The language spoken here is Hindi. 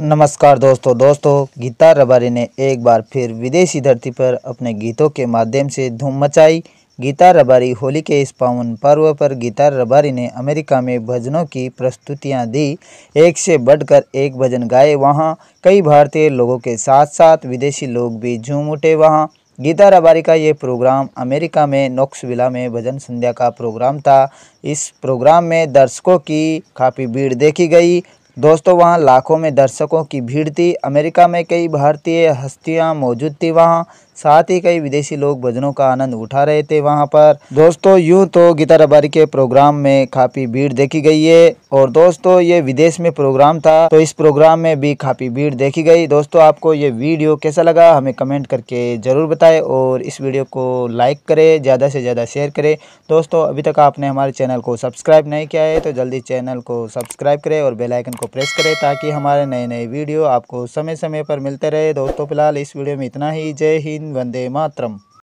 नमस्कार दोस्तों दोस्तों, गीता रबारी ने एक बार फिर विदेशी धरती पर अपने गीतों के माध्यम से धूम मचाई। गीता रबारी होली के इस पावन पर्व पर गीता रबारी ने अमेरिका में भजनों की प्रस्तुतियाँ दी। एक से बढ़कर एक भजन गाए वहाँ। कई भारतीय लोगों के साथ साथ विदेशी लोग भी झूम उठे वहाँ। गीता रबारी का ये प्रोग्राम अमेरिका में नोक्सविला में भजन संध्या का प्रोग्राम था। इस प्रोग्राम में दर्शकों की काफ़ी भीड़ देखी गई। दोस्तों, वहाँ लाखों में दर्शकों की भीड़ थी। अमेरिका में कई भारतीय हस्तियाँ मौजूद थी वहाँ। साथ ही कई विदेशी लोग भजनों का आनंद उठा रहे थे वहाँ पर। दोस्तों, यूँ तो गीता रबारी के प्रोग्राम में काफ़ी भीड़ देखी गई है और दोस्तों, ये विदेश में प्रोग्राम था तो इस प्रोग्राम में भी काफ़ी भीड़ देखी गई। दोस्तों, आपको ये वीडियो कैसा लगा, हमें कमेंट करके ज़रूर बताएँ और इस वीडियो को लाइक करें, ज़्यादा से ज़्यादा शेयर करें। दोस्तों, अभी तक आपने हमारे चैनल को सब्सक्राइब नहीं किया है तो जल्दी चैनल को सब्सक्राइब करें और बेलाइकन को प्रेस करें ताकि हमारे नए नए वीडियो आपको समय समय पर मिलते रहे। दोस्तों, फ़िलहाल इस वीडियो में इतना ही। जय हिंद। வந்தே மாத்திரம்